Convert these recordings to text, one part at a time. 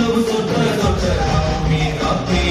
உள்ளம் சொந்த சொந்த மீனாத்தே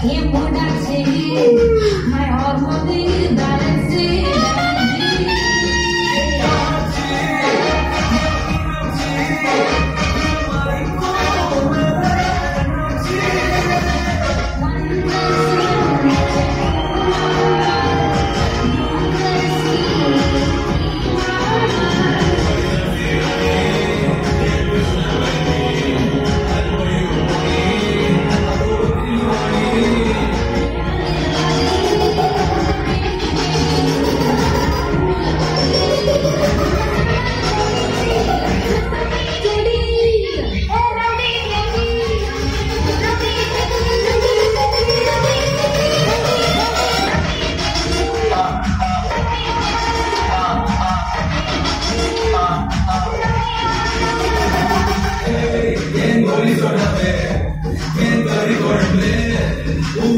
Can't put that shade My heart